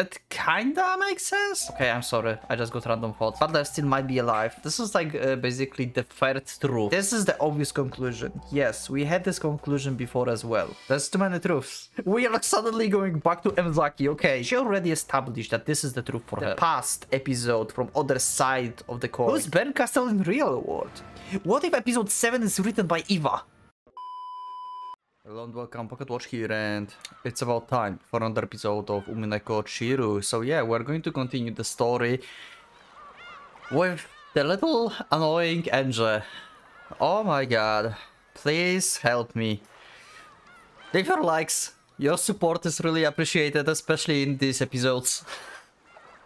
It kinda makes sense. Okay, I'm sorry. I just got random thoughts. Battler still might be alive. This is like uh, basically the third truth. This is the obvious conclusion. Yes, we had this conclusion before as well. There's too many truths. We are suddenly going back to Emzaki. Okay, she already established that this is the truth for the her. past episode from other side of the coin. Who's Bernkastel in real world? What if episode 7 is written by Eva? Hello and welcome, Pocket Watch here, and it's about time for another episode of Umineko Chiru. So yeah, we're going to continue the story with the little annoying Ange. Oh my god, please help me. Leave your likes, your support is really appreciated, especially in these episodes.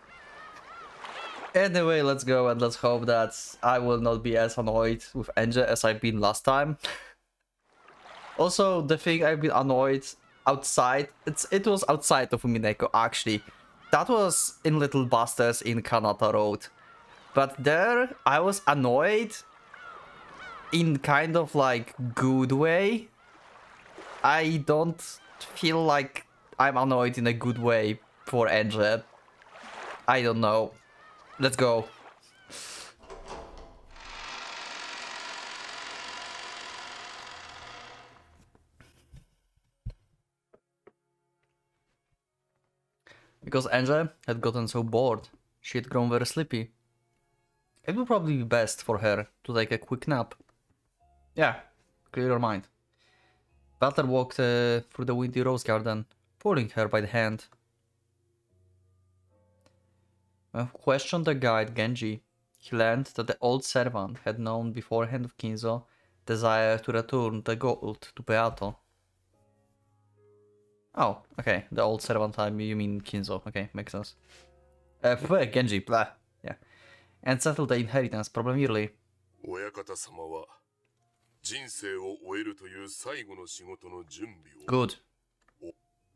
anyway, let's go and let's hope that I will not be as annoyed with Ange as I've been last time. Also, the thing I've been annoyed outside, it's it was outside of Umineko actually. That was in Little Busters in Kanata Road. But there, I was annoyed in kind of like good way. I don't feel like I'm annoyed in a good way for Ange. I don't know. Let's go. Because Angela had gotten so bored, she had grown very sleepy. It would probably be best for her to take a quick nap. Yeah, clear your mind. Battler walked uh, through the windy rose garden, pulling her by the hand. When questioned the guide Genji, he learned that the old servant had known beforehand of Kinzo desire to return the gold to Beato. Oh, okay. The old servant time, you mean Kinzo. Okay, makes sense. Uh, Genji, blah. Yeah. And settle the inheritance problem early. 親方様は人生を終えるという最後の仕事の準備を。Good.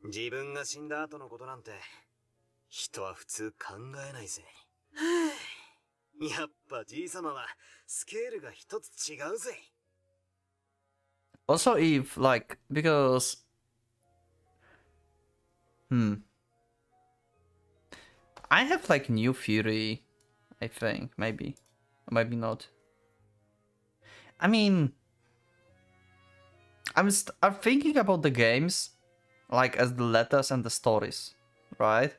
自分が死んだ後のことなんて人は普通考えないぜ。やっぱじい様はスケールが一つ違うぜ。Also, if, like, because Hmm. I have like new Fury, I think, maybe. Maybe not. I mean, I'm, I'm thinking about the games like as the letters and the stories, right?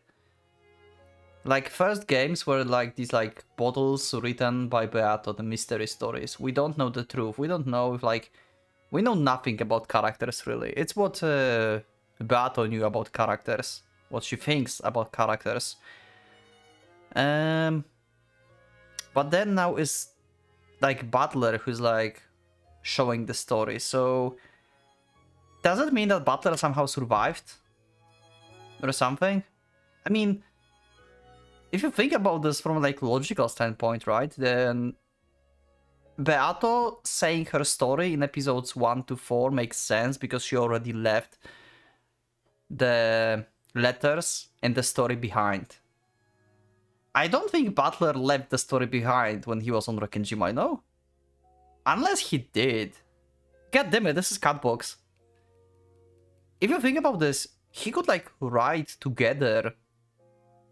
Like first games were like these like bottles written by Beato, the mystery stories. We don't know the truth. We don't know if like we know nothing about characters really. It's what uh, Beato knew about characters, what she thinks about characters. Um, but then now is like Battler who's like showing the story. So does it mean that Battler somehow survived or something? I mean, if you think about this from like logical standpoint, right? Then Beato saying her story in episodes 1 to 4 makes sense because she already left the letters and the story behind. I don't think Battler left the story behind when he was on Rokkenjima, no? Unless he did. God damn it, this is Catbox. If you think about this, he could like write together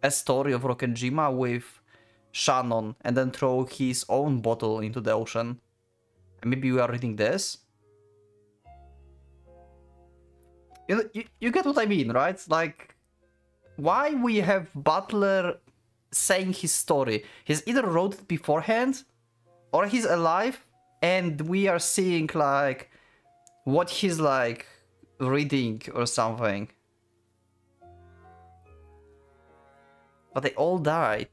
a story of Rokkenjima with Shannon and then throw his own bottle into the ocean. Maybe we are reading this? You, you, get what I mean, right? Like, why we have Battler saying his story? He's either wrote it beforehand, or he's alive, and we are seeing, like, what he's, like, reading or something. But they all died.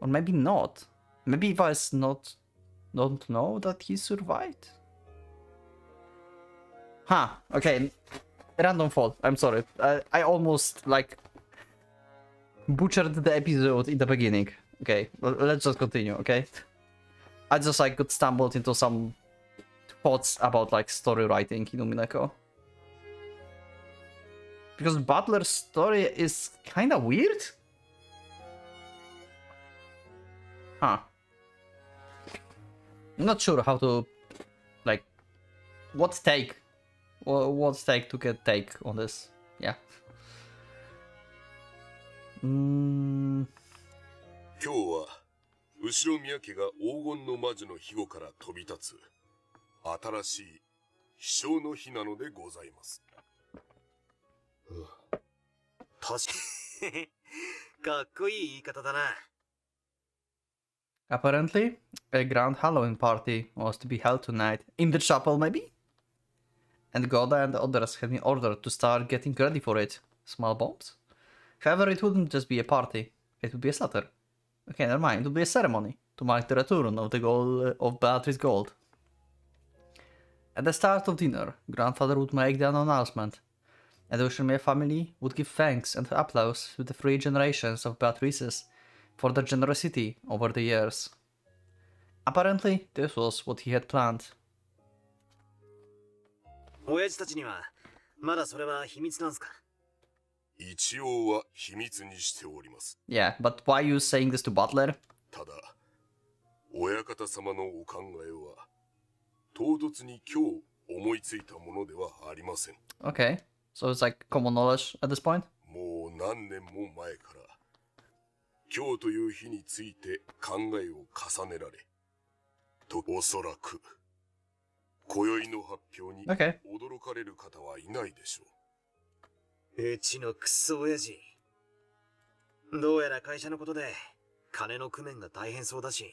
Or maybe not. Maybe Vice not don't know that he survived. Huh, okay. Random fault. I'm sorry. I, I almost, like, butchered the episode in the beginning. Okay, let's just continue, okay? I just, like, got stumbled into some thoughts about, like, story writing in Umineko. Because Battler's story is kind of weird? Huh. I'm not sure how to, like, what take what's take to get take on this? Yeah. Mm, 今日は後ろ宮家が黄金の魔女の庇護から飛び立つ新しい飛翔の日なのでございます。確かに。かっこいい言い方だな。 apparently, a grand Halloween party was to be held tonight in the chapel, maybe. And Gohda and the others had been ordered to start getting ready for it. Small bombs. However, it wouldn't just be a party; it would be a slaughter. Okay, never mind. It would be a ceremony to mark the return of the gold uh, of Beatrice Gold. At the start of dinner, grandfather would make the announcement, and the Ushiromiya family would give thanks and applause to the three generations of Beatrices for their generosity over the years. Apparently, this was what he had planned. 親父たちにはまだそれは秘密なんすか一応は秘密にしております。Yeah, but why are you saying this to Battler? ただ、親方様のお考えは、唐突に今日思いついたものではありません。Okay, so it's like common knowledge at this point? もう何年も前から、今日という日について考えを重ねられ、とおそらく今宵の発表に.驚かれる方はいないでしょうちのクソ親父。どうやら会社のことで、金の工面が大変そうだし、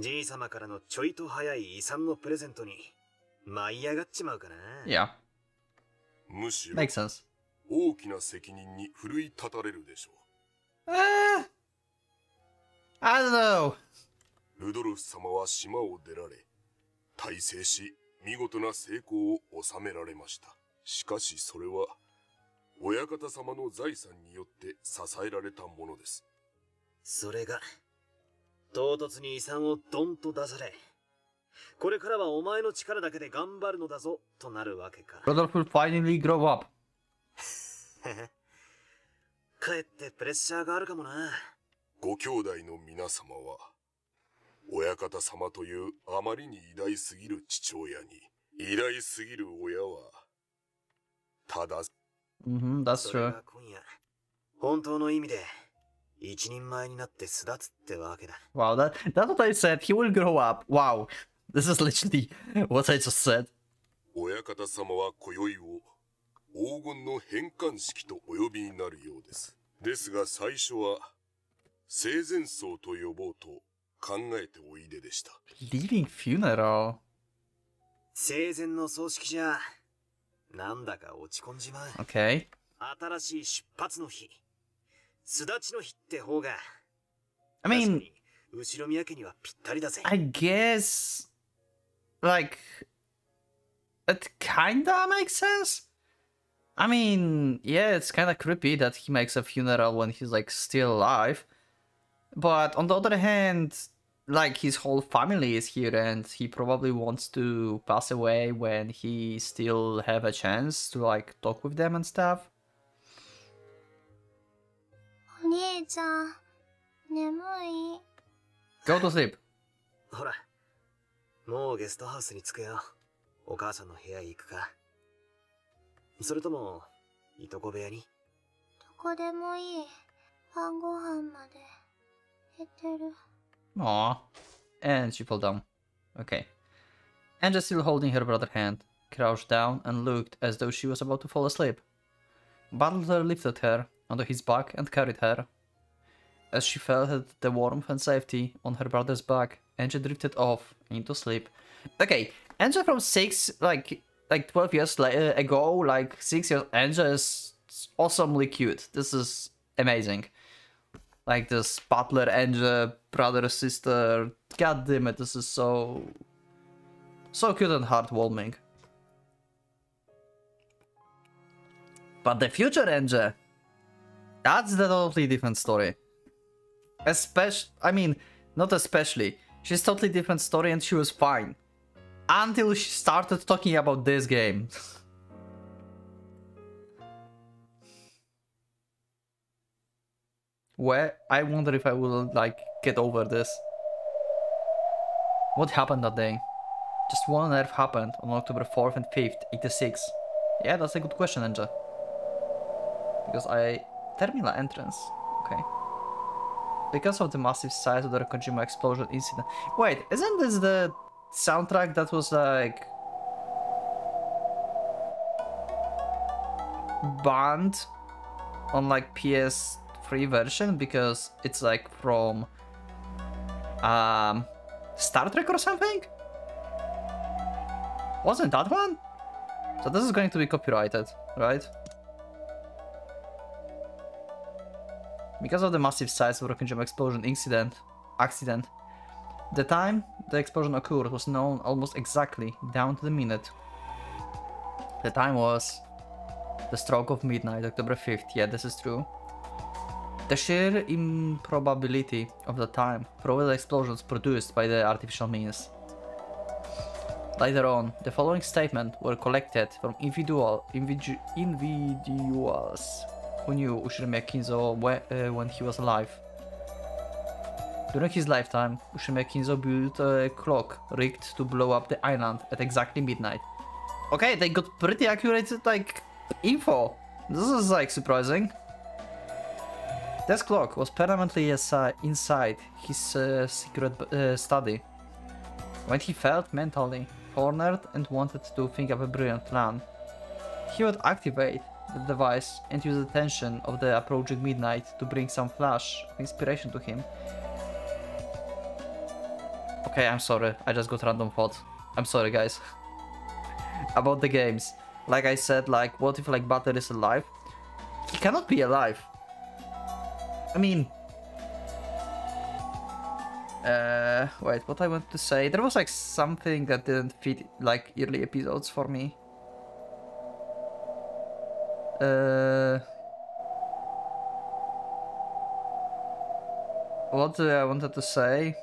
じい様からのちょいと早い遺産のプレゼントに、舞い上がっちまうかな。Yeah, う。むしろ.大きな責任に奮い立たれるでしょ Uh, I don't know. う。ルドルフ様は島を出られ、大成し、見事な成功を収められました。しかしそれは、親方様の財産によって支えられたものです。それが、唐突に遺産をドンと出され、これからはお前の力だけで頑張るのだぞ、となるわけか。Rudolph will finally grow up. かえってプレッシャーがあるかもな。ご兄弟の皆様は、親方様というあまりに偉大すぎる父親に、偉大すぎる親は、ただ、Mm-hmm, that's それ true. が今夜、本当の意味で、一人前になって巣立つってわけだ。Wow, that that's what I said. He will grow up. Wow. This is literally what I just said. 親方様は今宵を黄金の返還式とお呼びになるようです。ですが最初は生前葬と呼ぼうと考えておいででした。 Leaving funeral. 生前の葬式じゃ、なんだか落ち込んじまう。 Okay. 新しい出発の日。巣立ちの日って方が、 I 確か mean, に、後ろ宮家にはぴったりだぜ。 I guess like it kinda makes sense. I mean, yeah, it's kinda creepy that he makes a funeral when he's like still alive. But on the other hand, like his whole family is here and he probably wants to pass away when he still have a chance to like talk with them and stuff. お兄ちゃん、眠い Go to sleep. ほら、もうゲストハウスに着くよ。お母さんの部屋へ行くか。それとも、いとこ部屋にどこでもいい。晩ご飯まで。寝てる。 Aw. And she fell down. Okay. Angel, still holding her brother's hand, crouched down and looked as though she was about to fall asleep. Battler lifted her onto his back and carried her. As she felt the warmth and safety on her brother's back, Angel drifted off into sleep. Okay, Angel from six, like, like 12 years uh, ago, like 6 years, Angel is awesomely cute. This is amazing like this battler and uh, brother sister. God damn it this is so so cute and heartwarming. But the future Ange that's the totally different story. Especially i mean not especially. She's totally different story and she was fine. Until she started talking about this game Where I wonder if I will like get over this. What happened that day? Just one earth happened on October 4th and 5th, 86. Yeah, that's a good question, Ninja. Because I terminal entrance. Okay. Because of the massive size of the Kojima explosion incident. Wait, isn't this the soundtrack that was like banned on like PS3 version because it's like from um Star Trek or something? Wasn't that one? So this is going to be copyrighted, right? Because of the massive size of Kojima explosion incident, accident, the time the explosion occurred was known almost exactly, down to the minute. The time was the stroke of midnight, October 5th. Yeah, this is true. The sheer improbability of the time proved the explosions produced by the artificial means. Later on, the following statements were collected from individual, individu individuals who knew Ushiromiya Kinzo when, uh, when he was alive. During his lifetime, Ushiromiya Kinzo built a clock rigged to blow up the island at exactly midnight. Okay, they got pretty accurate, like, info. This is, like, surprising. This clock was permanently inside his uh, secret uh, study. When he felt mentally cornered and wanted to think of a brilliant plan, he would activate the device and use the tension of the approaching midnight to bring some flash of inspiration to him. Okay, I'm sorry, I just got random thought. I'm sorry guys. About the games. Like I said, like, what if like Battler is alive? He cannot be alive. I mean... Uh, wait, what I want to say? There was like something that didn't fit like early episodes for me. Uh, what I wanted to say?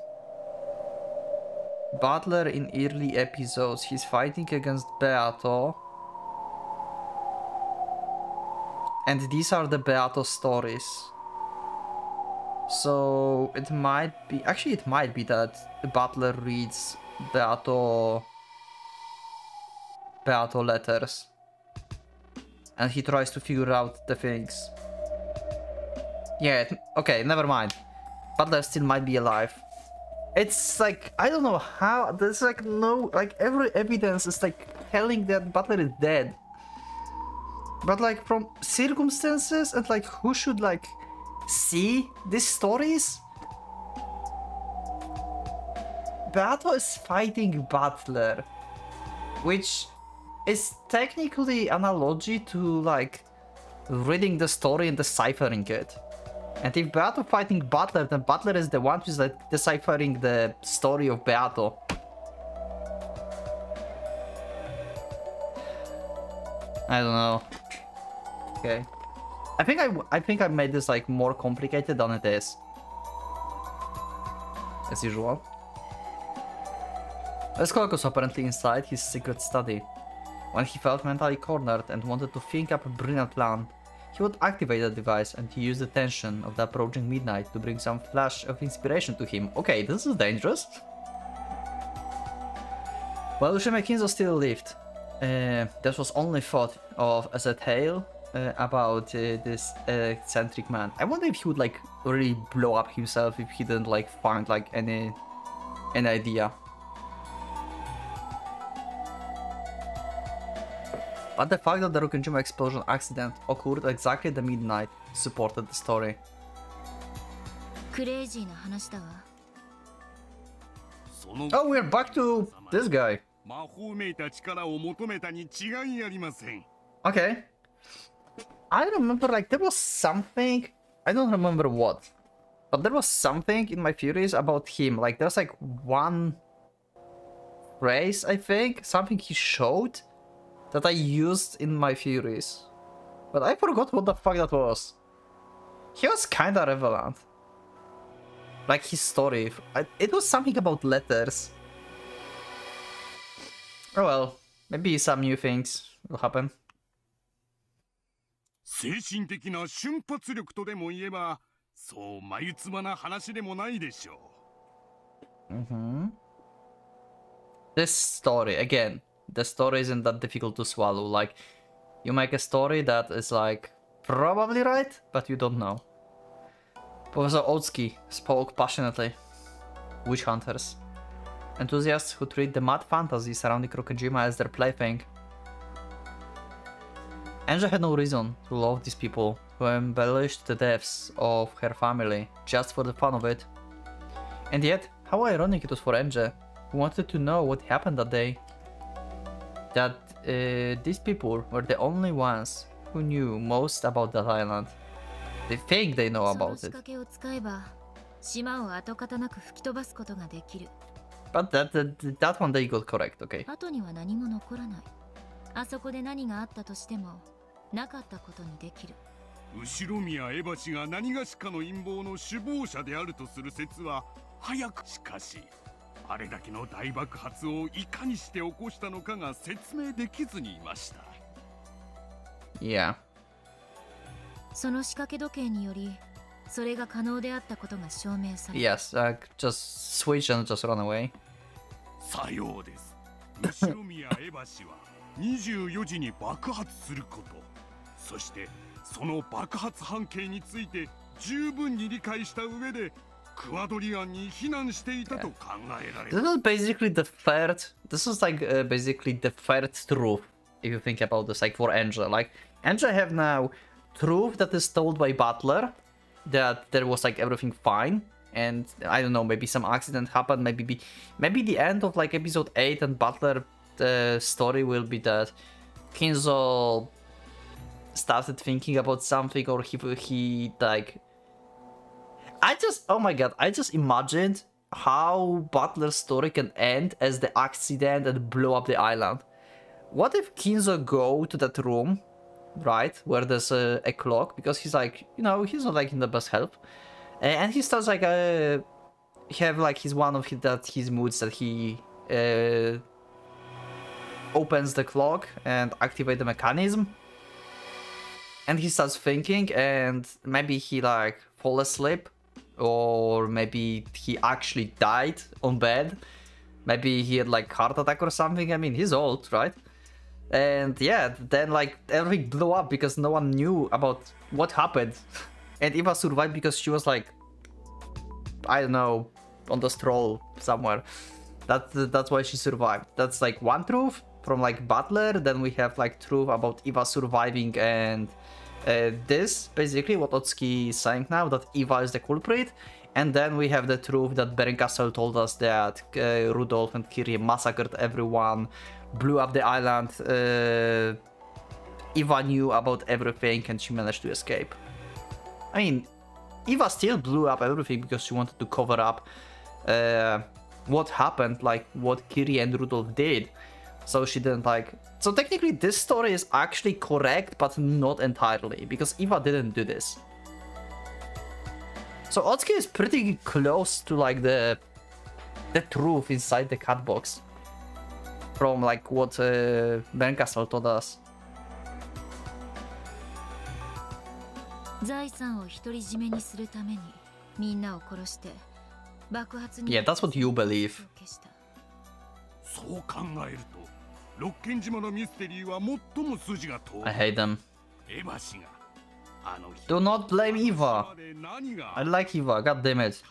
Battler in early episodes, he's fighting against Beato. And these are the Beato stories. So it might be, actually it might be that the Battler reads Beato, Beato letters and he tries to figure out the things. Yeah, okay, never mind. Battler still might be alive. It's like, I don't know how, there's like no, like every evidence is like telling that Battler is dead. But like from circumstances and like who should like see these stories? Beato is fighting Battler, which is technically analogy to like reading the story and deciphering it. And if Beato fighting Battler, then Battler is the one who's like deciphering the story of Beato. I don't know. Okay. I think I I think I made this like more complicated than it is. As usual. Escalok was apparently inside his secret study. When he felt mentally cornered and wanted to think up a brilliant plan, he would activate the device and use the tension of the approaching midnight to bring some flash of inspiration to him. Okay, this is dangerous. While Ushima Kinzo still lived, uh, this was only thought of as a tale uh, about uh, this eccentric man. I wonder if he would like really blow up himself if he didn't like find like any an idea. But the fact that the Rokkenjima explosion accident occurred exactly at the midnight supported the story. Oh, we're back to this guy. Okay. I remember like there was something, I don't remember what, but there was something in my theories about him. Like there's like one phrase, I think, something he showed that I used in my theories. But I forgot what the fuck that was. He was kinda relevant. Like his story. It was something about letters. Oh well, maybe some new things will happen. 精神的な瞬発力とでも言えば、そう眉唾な話でもないでしょう。Mm -hmm. This story, again, the story isn't that difficult to swallow. Like, you make a story that is like, probably right, but you don't know. Professor Otsuki spoke passionately. Witch hunters. Enthusiasts who treat the mad fantasy surrounding Rokkenjima as their plaything Ange had no reason to love these people who embellished the deaths of her family just for the fun of it. And yet, how ironic it was for Ange, who wanted to know what happened that day. That uh, these people were the only ones who knew most about that island. They think they know about it. But that, that, that one they got correct, okay. あそこで何があったとしてもなかったことにできる後宮エバ氏が何がしかの陰謀の首謀者であるとする説は早くしかしあれだけの大爆発をいかにして起こしたのかが説明できずにいました Yeah. その仕掛け時計によりそれが可能であったことが証明された Yes, uh, just switch and just run away. さようです後宮エバ氏は24時に爆発することそしてその爆発半径について十分に理解した上でクワドリアンに避難していたと考えられる。This is basically the third. This is like、uh, basically the third truth. If you think about this, like for Angela, like Angela have now truth that is told by Battler that there was like everything fine. And I don't know, maybe some accident happened. Maybe, maybe the end of like episode eight and Battler the story will be that Kinzo started thinking about something, or he he like I just, oh my god, I just imagined how Battler's story can end as the accident and blow up the island. What if Kinzo go to that room, right, where there's a, a clock, because he's like, you know, he's not like in the best A- and he starts like uh have like his one of his, that his moods that he uh, opens the clock and activate the mechanism. And he starts thinking and maybe he like fall asleep or maybe he actually died on bed. Maybe he had like heart attack or something. I mean he's old right? And yeah then like everything blew up because no one knew about what happened. And eva survived because she was like i don't know on the stroll somewhere. That's that's why she survived. That's like one truth from like battler then we have like truth about eva surviving and uh, this basically what Otsuki is saying now that Eva is the culprit, and then we have the truth that Bernkastel told us that uh, Rudolph and Kyrie massacred everyone, blew up the island. Uh, Eva knew about everything and she managed to escape. I mean, Eva still blew up everything because she wanted to cover up uh, what happened, like what Kyrie and Rudolf did so she didn't like... So technically this story is actually correct, but not entirely, because Eva didn't do this. So Otsuki is pretty close to like the the truth inside the cat box from like what uh, Bernkastel told us. Yeah, that's what you believe. 六軒島のミステリーは最も筋が通る I hate them. エバ氏があの日 Do not blame Eva. 島で何が I like Eva, god damn it.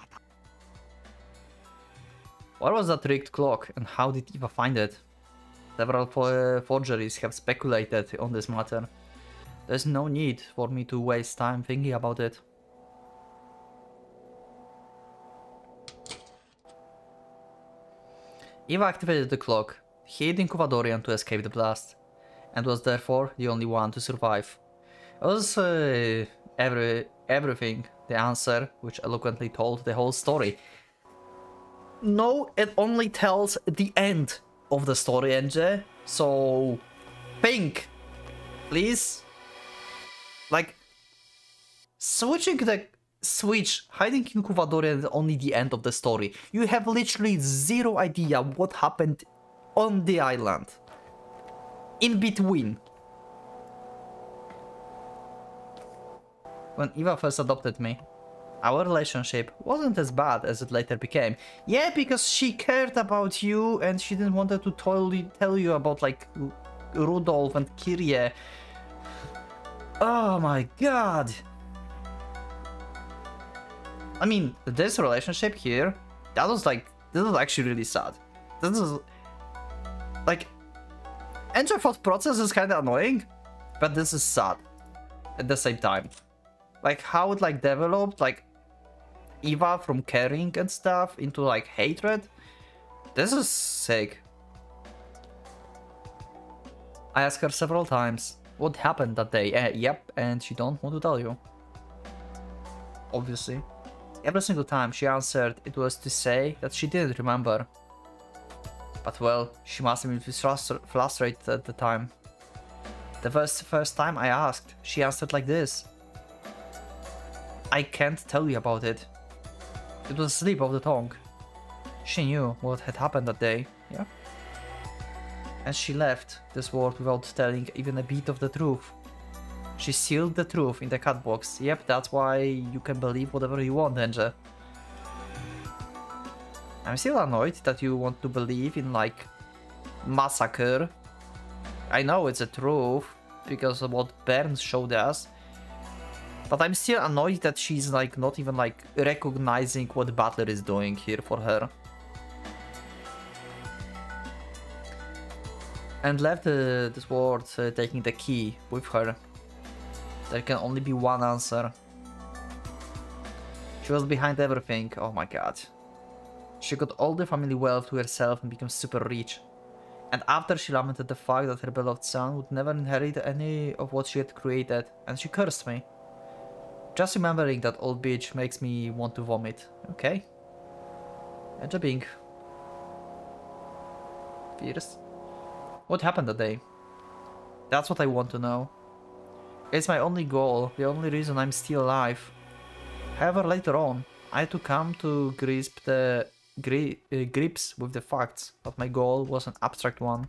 What was that rigged clock and how did Eva find it? Several fo- forgeries have speculated on this matter. There's no need for me to waste time thinking about it. Eva activated the clock, hid in Kuwadorian to escape the blast, and was therefore the only one to survive. It was uh, every everything the answer, which eloquently told the whole story. No, it only tells the end of the story, Ange. So think, please. Like switching the switch, hiding in Kuwadorian is only the end of the story. You have literally zero idea what happened on the island. In between. When Eva first adopted me, our relationship wasn't as bad as it later became. Yeah, because she cared about you and she didn't want to totally tell you about like Rudolf and Kyrie. Oh my god. I mean, this relationship here, that was like, this is actually really sad. This is, like, entry thought process is kind of annoying, but this is sad at the same time. Like, how it like developed, like, Eva from caring and stuff into like hatred. This is sick. I asked her several times what happened that day. Uh, yep, and she don't want to tell you. Obviously. Every single time she answered, it was to say that she didn't remember. But well, she must have been frustrated at the time. The first, first time I asked, she answered like this. I can't tell you about it. It was a slip of the tongue. She knew what had happened that day, yeah? And she left this world without telling even a bit of the truth. She sealed the truth in the cat box. Yep, that's why you can believe whatever you want, Angel. I'm still annoyed that you want to believe in, like, massacre. I know it's a truth, because of what Burns showed us. But I'm still annoyed that she's, like, not even, like, recognizing what Battler is doing here for her. And left uh, this world uh, taking the key with her. There can only be one answer. She was behind everything, oh my god. She got all the family wealth to herself and became super rich. And after she lamented the fact that her beloved son would never inherit any of what she had created, and she cursed me. Just remembering that old bitch makes me want to vomit. Okay. Edge Bing. Fierce. What happened that day? That's what I want to know. It's my only goal, the only reason I'm still alive. However, later on, I had to come to grasp the gri uh, grips with the facts that my goal was an abstract one.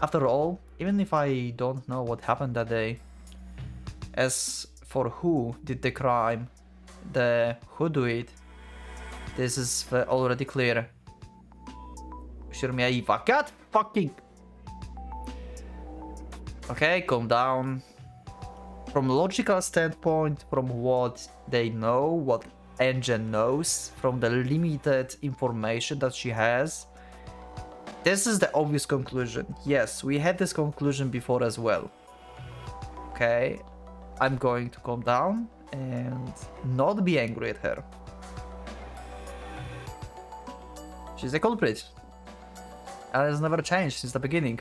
After all, even if I don't know what happened that day, as for who did the crime, the who do it, this is already clear. Eva. God fucking... Okay, calm down. From logical standpoint, from what they know, what engine knows, from the limited information that she has, this is the obvious conclusion. Yes, we had this conclusion before as well. Okay, I'm going to calm down and not be angry at her. She's a culprit. And has never changed since the beginning.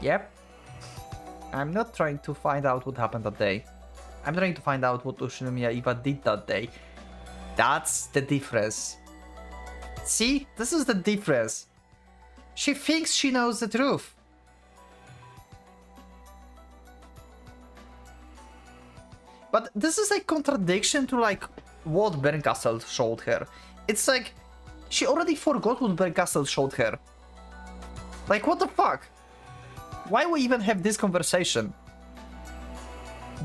Yep. I'm not trying to find out what happened that day. I'm trying to find out what Ushiromiya Eva did that day. That's the difference. See? This is the difference. She thinks she knows the truth. But this is a contradiction to like what Bernkastel showed her. It's like she already forgot what Bernkastel showed her. Like, what the fuck? Why we even have this conversation?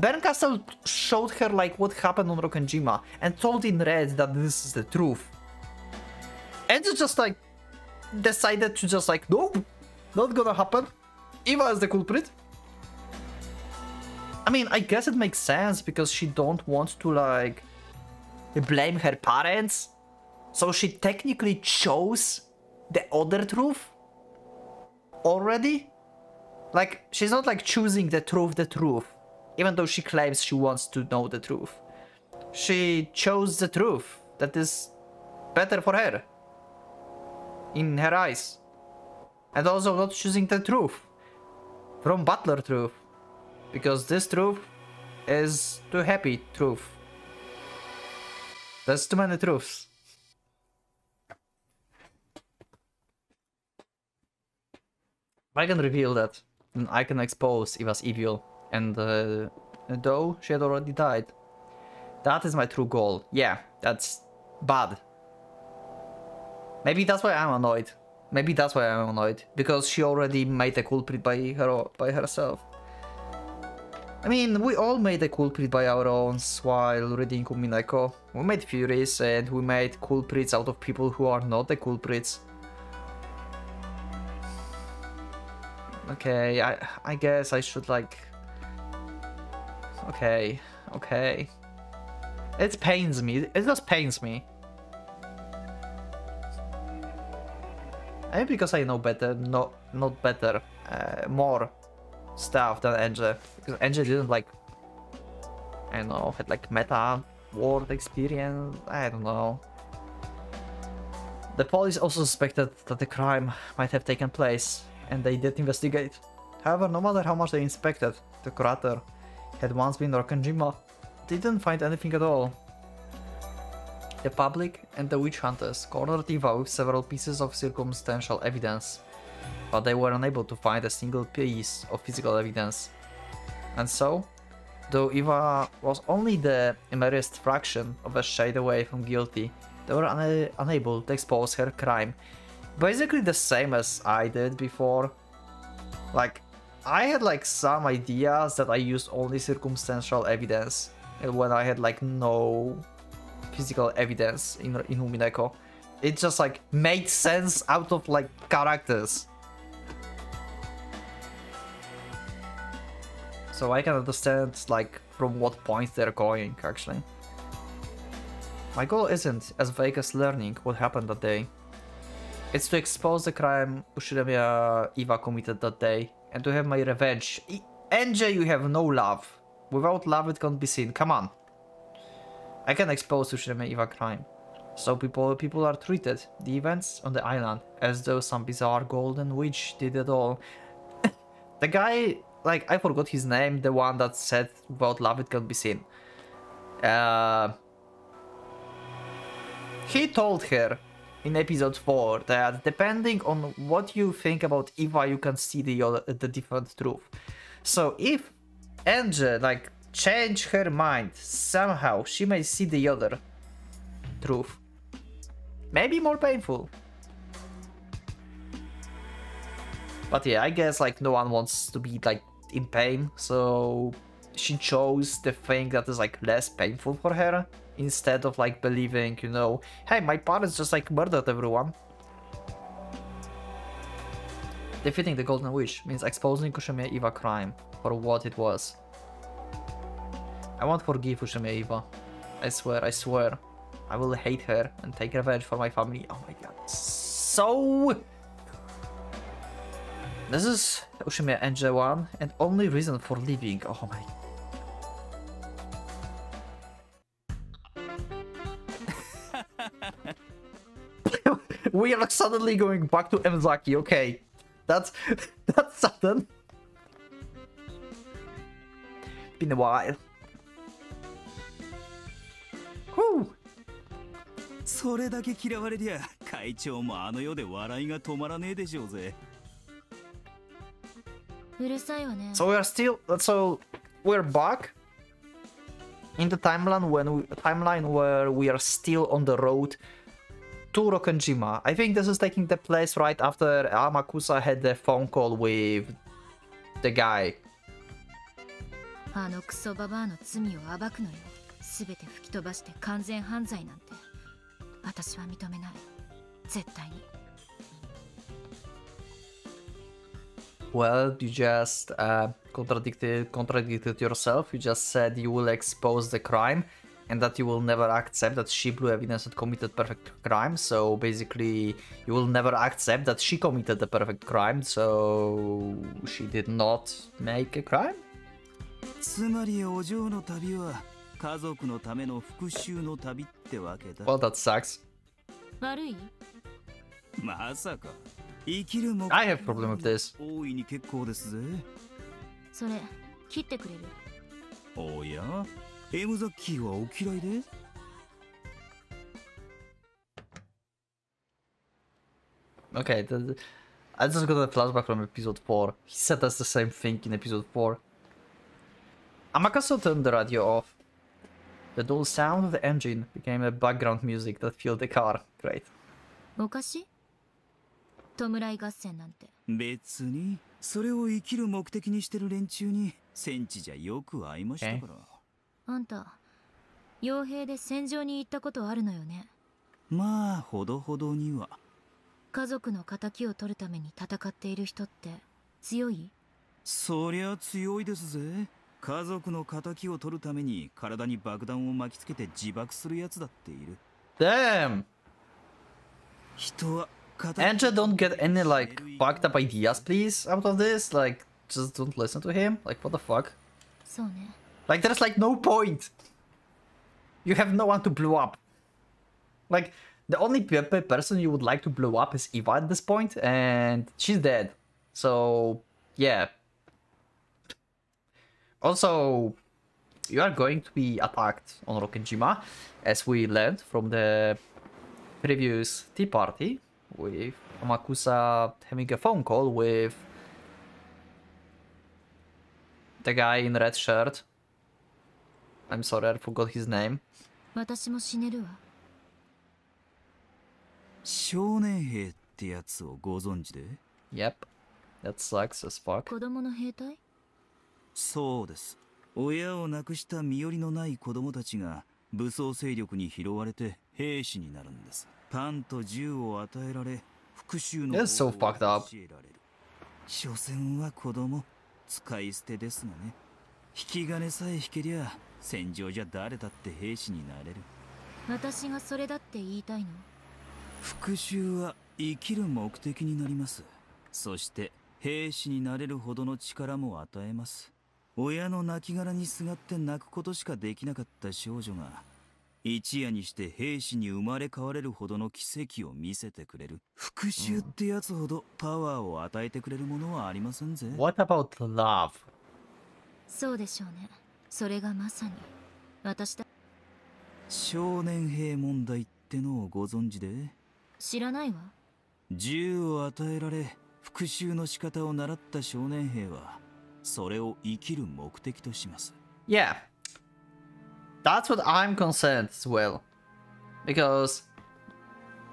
Bernkastel showed her like what happened on Rokkenjima and told in red that this is the truth. And just like decided to just like, nope, not gonna happen. Eva is the culprit. I mean, I guess it makes sense because she don't want to like blame her parents so she technically chose the other truth already? Like, she's not like choosing the truth, the truth, even though she claims she wants to know the truth. She chose the truth that is better for her in her eyes. And also not choosing the truth from Battler truth because this truth is too happy truth. There's too many truths. I can reveal that, and I can expose Eva's evil, and uh, though she had already died. That is my true goal. Yeah, that's bad. Maybe that's why I'm annoyed. Maybe that's why I'm annoyed, because she already made a culprit by her by herself. I mean, we all made a culprit by our own while reading Umineko. We made Furies and we made culprits out of people who are not the culprits. Okay, I I guess I should like Okay, okay. It pains me. It just pains me. Maybe because I know better, not not better, uh, more stuff than Ange. Because Ange didn't like, I don't know, had like meta world experience. I don't know. The police also suspected that the crime might have taken place, and they did investigate. However, no matter how much they inspected, the crater had once been Rokkenjima, they didn't find anything at all. The public and the witch hunters cornered Eva with several pieces of circumstantial evidence, but they were unable to find a single piece of physical evidence. And so, though Eva was only the merest fraction of a shade away from guilty, they were una unable to expose her crime. Basically the same as I did before. Like, I had like some ideas that I used only circumstantial evidence when I had like no physical evidence in, in Umineko. It just like made sense out of like characters. So I can understand like from what point they're going actually. My goal isn't as vague as learning what happened that day. It's to expose the crime Ushiromiya Eva committed that day and to have my revenge. I Ange, you have no love. Without love it can't be seen. Come on. I can expose Ushiromiya Eva crime. So people people are treated, the events on the island, as though some bizarre golden witch did it all. the guy, like, I forgot his name, the one that said without love it can't be seen. Uh, he told her in episode 4 that depending on what you think about Eva, you can see the, the different truth. So if Angel, like, change her mind somehow, she may see the other truth. Maybe more painful. But yeah, I guess like no one wants to be like in pain, so she chose the thing that is like less painful for her instead of like believing, you know, hey, my parents just like murdered everyone. Defeating the Golden Witch means exposing Ushiromiya Eva crime for what it was. I won't forgive Ushiromiya Eva. I swear, I swear. I will hate her and take revenge for my family. Oh my god. So... This is Ushiromiya NJ1 and only reason for leaving. Oh my we are suddenly going back to Emzaki, okay. That's that's sudden. Been a while. Whew. それだけ嫌われりゃ会長もあの世で笑いが止まらねえでしょうぜうるさいわね So we are still so we're back in the timeline when we, timeline where we are still on the road to Rokkenjima. I think this is taking the place right after Amakusa had the phone call with the guy. Well, you just uh, contradicted, contradicted yourself. You just said you will expose the crime and that you will never accept that she blew evidence and committed perfect crime. So basically, you will never accept that she committed the perfect crime. So she did not make a crime. つまりお嬢の旅は家族のための復讐の旅ってわけだ Well, that sucks. 悪いまさか生きる目 I have problem with this. 大いに結構ですぜそれ切ってくれるおや エムザッキーはお嫌いで Okay, the, the- I just got a flashback from episode 4. He said us the same thing in episode 4. Amakaso turned the radio off. The dull sound of the engine became a background music that filled the car. Great. おかしい弔い合戦なんて別にそれを生きる目的にしてる連中に戦地じゃよく会いましたからあんた傭兵で戦場に行ったことあるのよね？まあほどほどには家族の仇を取るために戦っている人って強い？そりゃ強いですぜ家族の仇を取るために体に爆弾を巻きつけて自爆するやつだっている Damn! 人は Andrew, don't get any like fucked up ideas, please, out of this. Like, just don't listen to him. Like, what the fuck? そうね Like, there's like no point. You have no one to blow up. Like, the only pe- pe- person you would like to blow up is Eva at this point, and she's dead. So, yeah. Also, you are going to be attacked on Rokkenjima, as we learned from the previous tea party, with Amakusa having a phone call with the guy in red shirt. I'm sorry, I forgot his name. 私も死ねるわ少年兵ってやつをご存知で Yep, that sucks as fuck. 子供の兵隊そうです親を亡くした身寄りのない子供たちが武装勢力に拾われて兵士になるんですパンと銃を与えられ復讐の That's so 方法を fucked up. 教えられる所詮は子供使い捨てですがね引き金さえ引けりゃ 戦場じゃ誰だって兵士になれる。私がそれだって言いたいの？復讐は生きる目的になります。そして兵士になれるほどの力も与えます。親の亡骸にすがって泣くことしかできなかった少女が一夜にして兵士に生まれ変われるほどの奇跡を見せてくれる。復讐ってやつほどパワーを与えてくれるものはありませんぜ。What about love? そうでしょうねそれがまさに私だ少年兵問題ってのをご存知で知らないわ銃を与えられ復讐の仕方を習った少年兵はそれを生きる目的とします Yeah. That's what I'm concerned as well. Because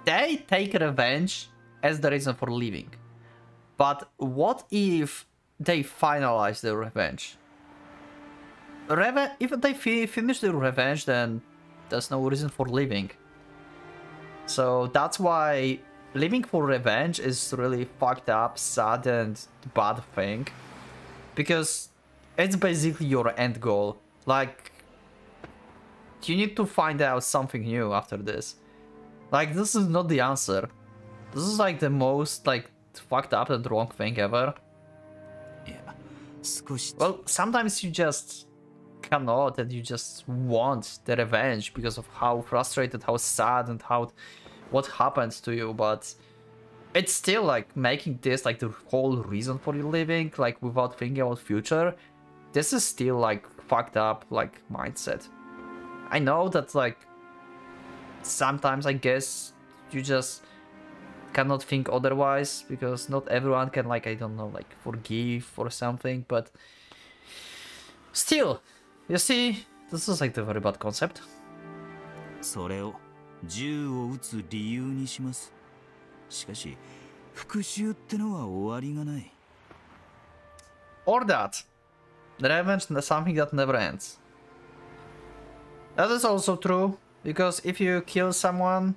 they take revenge as the reason for leaving. But what if they finalize their revenge? Reve if they fi finish the revenge, then there's no reason for leaving. So that's why living for revenge is really fucked up, sad, and bad thing. Because it's basically your end goal. Like, you need to find out something new after this. Like, this is not the answer. This is like the most, like, fucked up and wrong thing ever. Yeah. Well, sometimes you just cannot and you just want the revenge because of how frustrated, how sad, and how what happened to you. But it's still like making this like the whole reason for your living, like without thinking about future. This is still like fucked up like mindset. I know that like sometimes I guess you just cannot think otherwise because not everyone can like I don't know like forgive or something but still you see this is like the very bad concept それを銃を撃つ理由にしますしかし復讐ってのは終わりがない or that the revenge is something that never ends that is also true because if you kill someone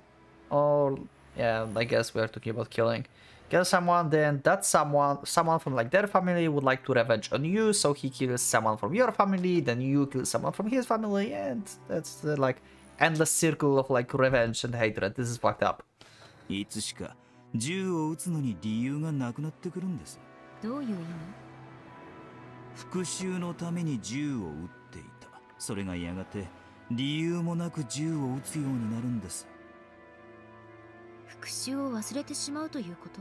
or yeah i guess we're talking about killing kill someone then that someone someone from like their family would like to revenge on you so he kills someone from your family then you kill someone from his family and that's the like endless circle of like revenge and hatred this is fucked up いつしか銃を撃つのに理由がなくなってくるんですどういう意味復讐のために銃を撃っていたそれがやがて理由もなく銃を撃つようになるんです復讐を忘れてしまうということ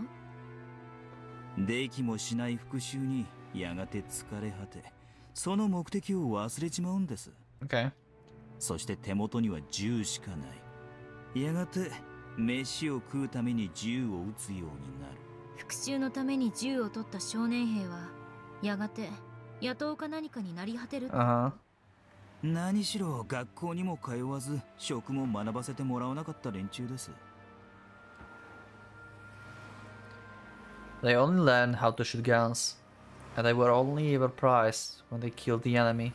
できもしない復讐にやがて疲れ果てその目的を忘れちまうんです。Okay そして手元には銃しかない。やがて飯を食うために銃を撃つようになる。復讐のために銃を取った少年兵はやがて野党か何かになり果てる uh-huh 何しろ学校にも通わず職も学ばせてもらわなかった連中です They only learned how to shoot guns, and they were only ever prized when they killed the enemy.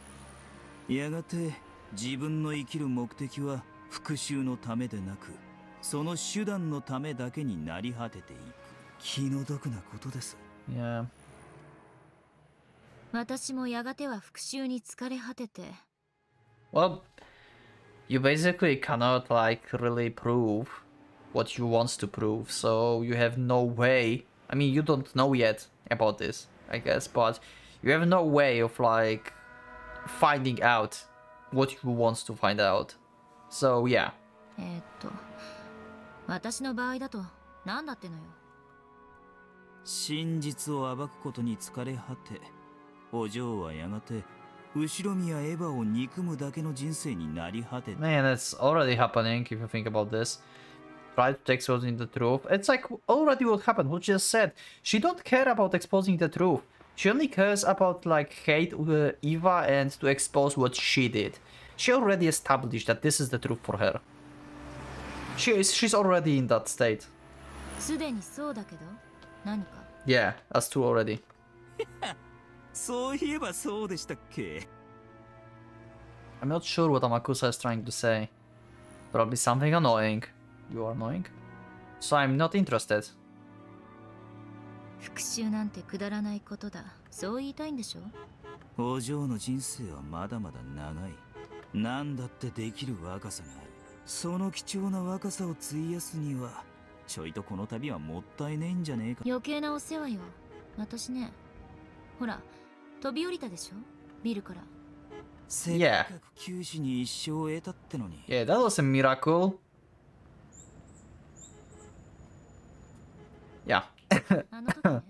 やがて自分の生きる目的は復讐のためでなくその手段のためだけになり果てていく気の毒なことです Yeah. 私もやがては復讐に疲れ果てて Well, you basically cannot like really prove what you want to prove, so you have no way. I mean, you don't know yet about this, I guess, but you have no way of like finding out what you want to find out. So yeah. えっと、私の場合だと何だってのよ。真実を暴くことに疲れ果て、お嬢はやがて右代宮エヴァを憎むだけの人生になり果てた。Man, that's already happening if you think about this Try to exposing the truth. It's like already what happened. Who just said she don't care about exposing the truth. She only cares about like hate uh, Eva and to expose what she did. She already established that this is the truth for her. She is. She's already in that state. すでにそうだけど何か Yeah, that's true already. そういえばそうでしたっけ I'm not sure what Amakusa is trying to say. Probably something annoying. You are annoying. So I'm not interested. 復讐なんてくだらないことだそう言いたいんでしょお嬢の人生はまだまだ長い何だってできる若さがあるその貴重な若さを費やすにはちょいとこの旅はもったいねえんじゃねえか余計なお世話よ私ねほら飛び降りたでしょビルからせっかく九死に一生を得たってのに Yeah, that was a miracle. あの時ね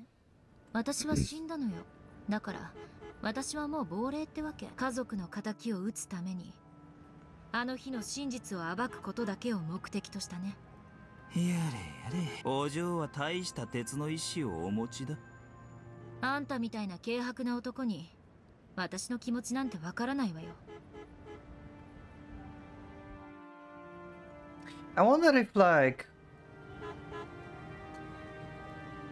私は死んだのよ。だから私はもう亡霊ってわけ。家族の敵を討つために。あの日の真実を暴くことだけを目的としたね。やれやれ。お嬢は大した鉄の意志をお持ちだ。あんたみたいな軽薄な男に私の気持ちなんてわからないわよ。I wonder if like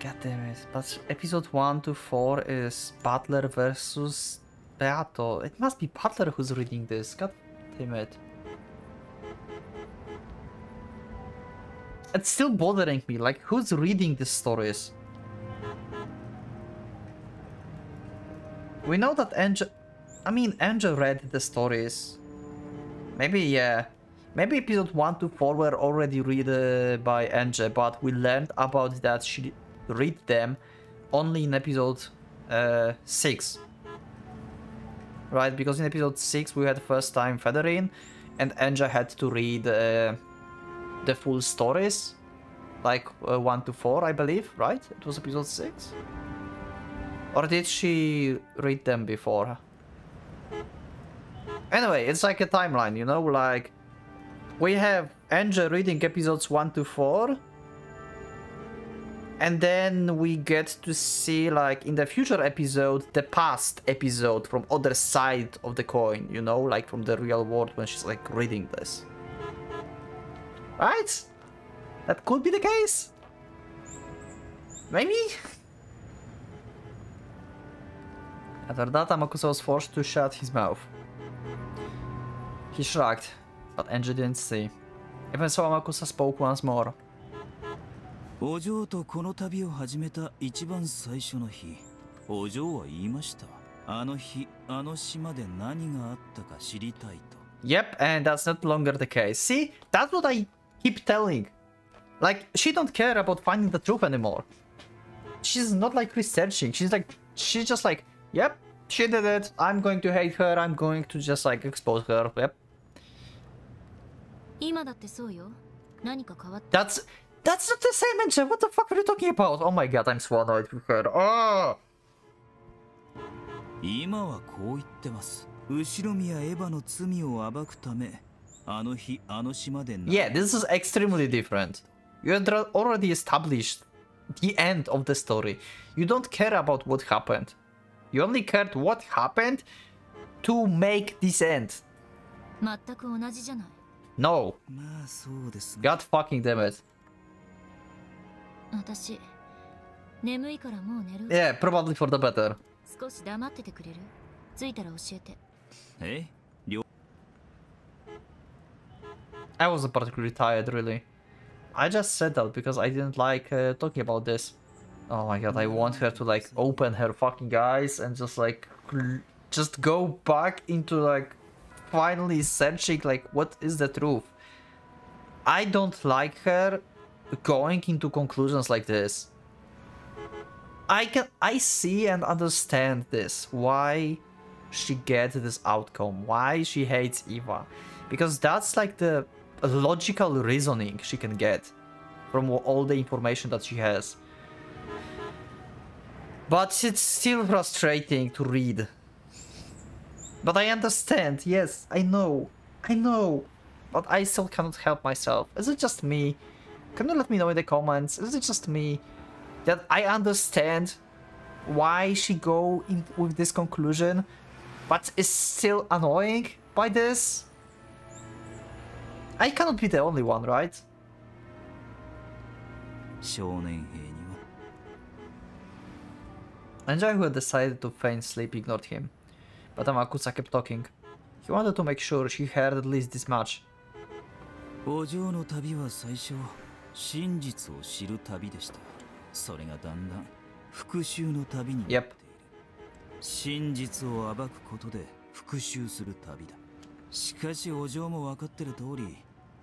God damn it. But episode 1 to 4 is Battler versus Beato. It must be Battler who's reading this. God damn it. It's still bothering me. Like, who's reading these stories? We know that Ange... I mean, Ange read the stories. Maybe, yeah. Maybe episode 1 to 4 were already read uh, by Ange, but we learned about that she read them only in episode uh, 6. Right, because in episode 6 we had first time Featherine, and Ange had to read uh, the full stories, like uh, 1 to 4, I believe, right? It was episode 6? Or did she read them before? Anyway, it's like a timeline, you know, like we have Ange reading episodes 1 to 4 and then we get to see like in the future episode the past episode from other side of the coin you know like from the real world when she's like reading this. Right? That could be the case. Maybe. After that Amakusa was forced to shut his mouth. He shrugged but Ange didn't see. Even so Amakusa spoke once more お嬢とこの旅を始めた一番最初の日お嬢は言いましたあの日あの島で何があったか知りたいと Yep, and that's not longer the case. See, that's what I keep telling. Like, she don't care about finding the truth anymore. She's not like researching. She's like, she's just like, yep, she did it. I'm going to hate her. I'm going to just like expose her. Yep. 今だってそうよ何か変わった That's that's not the same engine. What the fuck are you talking about? Oh my god, I'm so annoyed with her. Oh. 今はこう言ってます後ろ宮エヴァの罪を暴くためあの日あの島でな Yeah, this is extremely different. You had al- already established the end of the story. You don't care about what happened. You only cared what happened to make this end. 全く同じじゃない No. まあそうですが God fucking damn it. 私眠いからもう寝る Yeah, probably for the better. 少し黙っててくれる着いたら教えてえ了 I wasn't particularly tired, really. I just said that because I didn't like uh, talking about this. Oh my god, I want her to like open her fucking eyes and just like l- just go back into like finally searching like what is the truth. I don't like her going into conclusions like this. I can I see and understand this why she gets this outcome, why she hates Eva, because that's like the logical reasoning she can get from all the information that she has. But it's still frustrating to read. But I understand, yes, I know, I know, but I still cannot help myself. Is it just me? Can you let me know in the comments, is it just me, that I understand why she go in with this conclusion, but is still annoying by this? I cannot be the only one, right? Ange, who had decided to feign sleep, ignored him. But Amakusa kept talking. He wanted to make sure she heard at least this much. 真実を知る旅でしたそれがだんだん復讐の旅になっている.真実を暴くことで復讐する旅だしかしお嬢も分かってる通り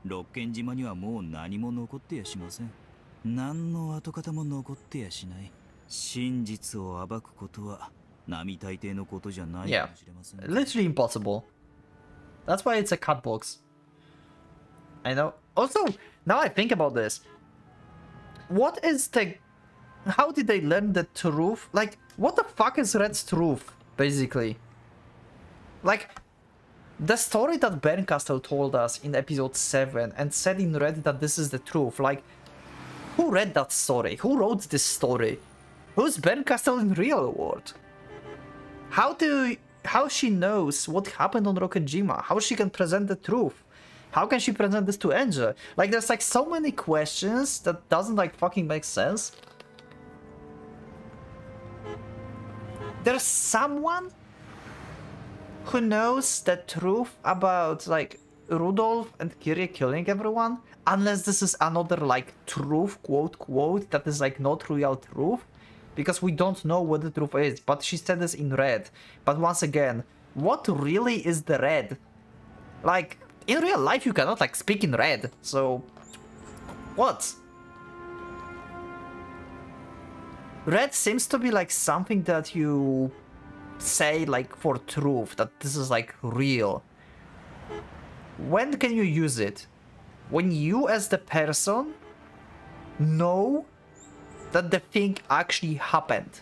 六軒島にはもう何も残ってやしません何の跡形も残ってやしない真実を暴くことは並大抵のことじゃない Yeah. かもしれません Literally impossible. That's why it's a cut box. I know. Also, now I think about this. What is the... How did they learn the truth? Like, what the fuck is Red's truth, basically? Like, the story that Bernkastel told us in episode 7 and said in Red that this is the truth, like, who read that story? Who wrote this story? Who's Bernkastel in real world? How do how she knows what happened on Rokujima? How she can present the truth? How can she present this to Ange? Like there's like so many questions that doesn't like fucking make sense. There's someone who knows the truth about like Rudolf and Kyrie killing everyone, unless this is another like truth quote quote that is like not real truth because we don't know what the truth is. But she said this in red. But once again, what really is the red? Like in real life, you cannot like speak in red. So what? Red seems to be like something that you say like for truth that this is like real. When can you use it? When you as the person know that the thing actually happened.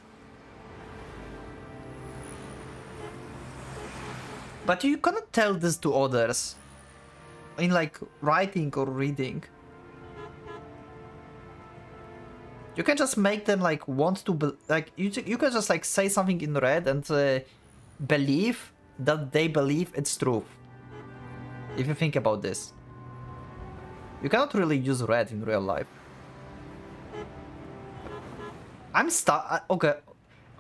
But you cannot tell this to others in like writing or reading. You can just make them like want to be like you you can just like say something in red and uh, believe that they believe it's true. If you think about this, you cannot really use red in real life. I'm stuck. Okay,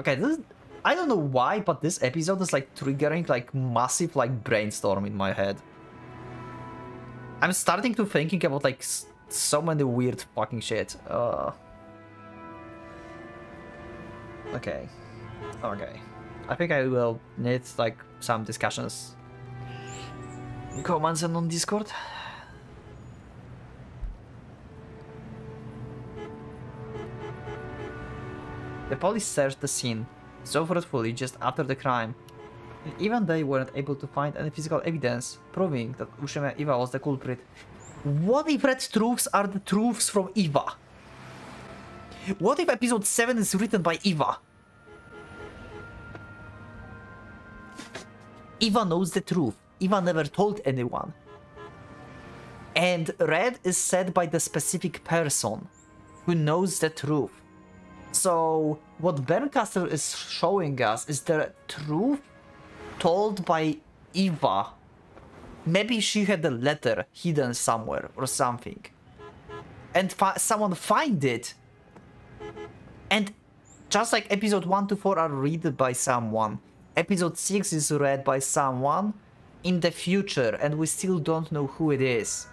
okay. This I don't know why, but this episode is like triggering like massive like brainstorm in my head. I'm starting to thinking about like so many weird fucking shit. Uh. Okay. Okay. I think I will need like some discussions. Comments and on Discord. The police searched the scene so fruitfully just after the crime. Even they weren't able to find any physical evidence proving that Ushiromiya Eva was the culprit. What if red truths are the truths from Eva? What if episode 7 is written by Eva? Eva knows the truth. Eva never told anyone. And red is said by the specific person who knows the truth. So, what Bernkastel is showing us is the truth told by Eva. Maybe she had a letter hidden somewhere or something. And fi- someone find it. And just like episode 1 to 4 are read by someone, episode 6 is read by someone in the future and we still don't know who it is.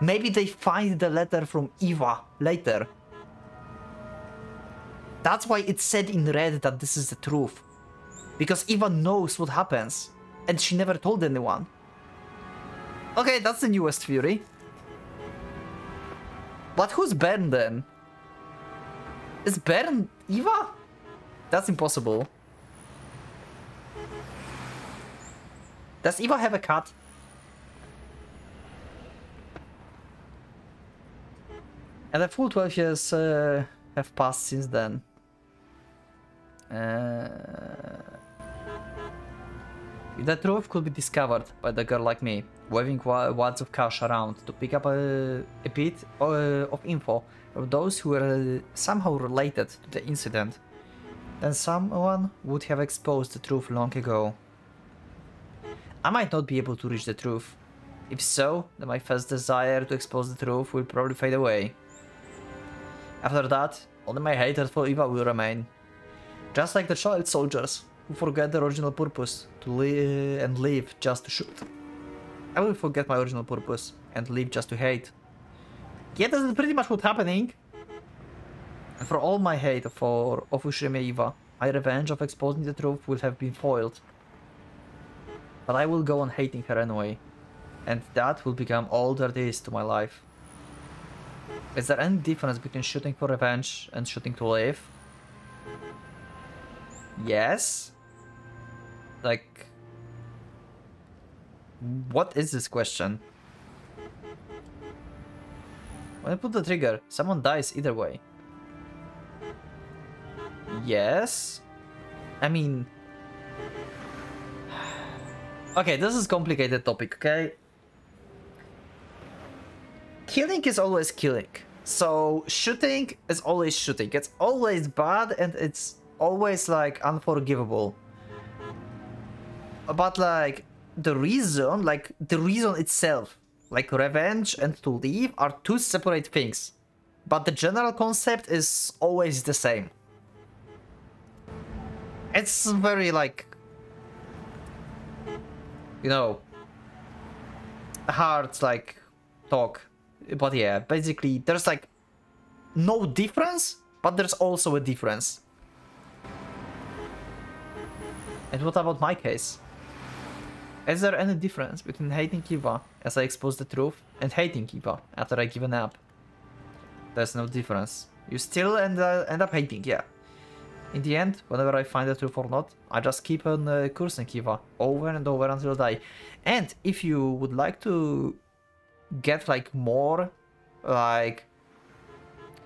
Maybe they find the letter from Eva later. That's why it's said in red that this is the truth. Because Eva knows what happens. And she never told anyone. Okay, that's the newest theory. But who's Bern then? Is Bern Eva? That's impossible. Does Eva have a cat? And the full 12 years uh, have passed since then. Uh, the truth could be discovered by the girl like me, waving wads of cash around to pick up a, a bit uh, of info from those who were uh, somehow related to the incident, then someone would have exposed the truth long ago. I might not be able to reach the truth. If so, then my first desire to expose the truth will probably fade away. After that, only my hatred for Eva will remain. Just like the child soldiers, who forget their original purpose and live just to shoot. I will forget my original purpose and live just to hate. Yeah, this is pretty much what's happening. For all my hate for of Ushiromiya Eva, my revenge of exposing the truth will have been foiled. But I will go on hating her anyway. And that will become all there is to my life. Is there any difference between shooting for revenge and shooting to live? Yes. Like... What is this question? When I put the trigger, someone dies either way. Yes. I mean... Okay, this is complicated topic, okay? Killing is always killing. So shooting is always shooting. It's always bad and it's always like unforgivable. But like the reason, like the reason itself, like revenge and to leave are two separate things. But the general concept is always the same. It's very like you know hard like talk but yeah basically there's like no difference but there's also a difference and what about my case is there any difference between hating Eva as I expose the truth and hating Eva after I give a nap there's no difference. You still end, uh, end up hating yeah. In the end, whenever I find the truth or not, I just keep on uh, cursing Eva over and over until I die. And if you would like to get like more, like,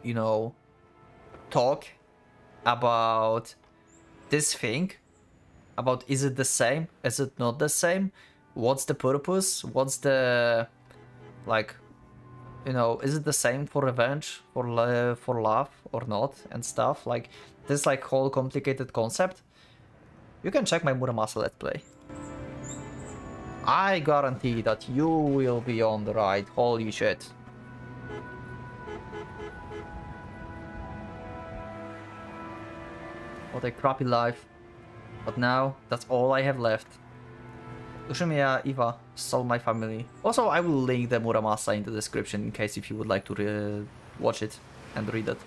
you know, talk about this thing, about is it the same, is it not the same, what's the purpose, what's the, like, you know, is it the same for revenge, for for love or not, and stuff like this like whole complicated concept, you can check my Muramasa Let's Play. I guarantee that you will be on the right, holy shit. What a crappy life. But now, that's all I have left. Ushiromiya Eva sold my family. Also, I will link the Muramasa in the description in case if you would like to watch it and read it.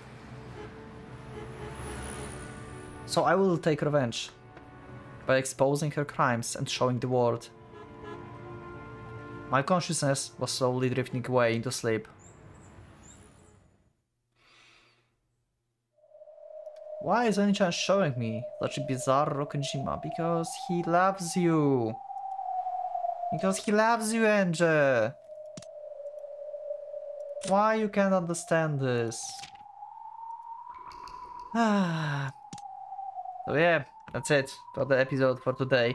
So I will take revenge by exposing her crimes and showing the world. My consciousness was slowly drifting away into sleep. Why is Onii-chan showing me such a bizarre Rokujima? Because he loves you. Because he loves you, Ange. Why you can't understand this? Ah. So yeah, that's it for the episode for today.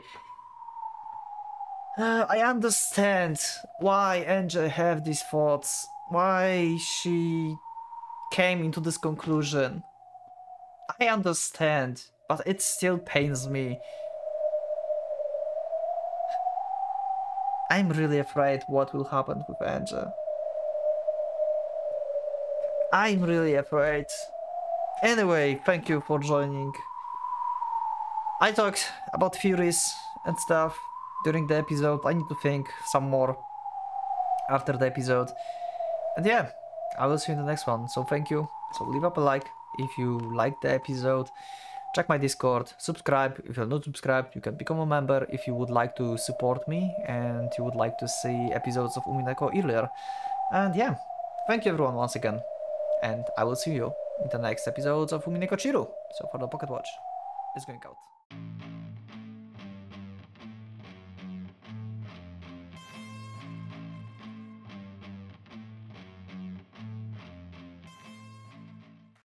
Uh, I understand why Ange have these thoughts, why she came into this conclusion. I understand, but it still pains me. I'm really afraid what will happen with Ange. I'm really afraid. Anyway, thank you for joining. I talked about theories and stuff during the episode. I need to think some more after the episode. And yeah, I will see you in the next one. So thank you. So leave up a like if you liked the episode. check my Discord, subscribe. If you're not subscribed, you can become a member if you would like to support me and you would like to see episodes of Umineko earlier. And yeah, thank you everyone once again. And I will see you in the next episodes of Umineko Chiru. So for the Pocket Watch, it's going out.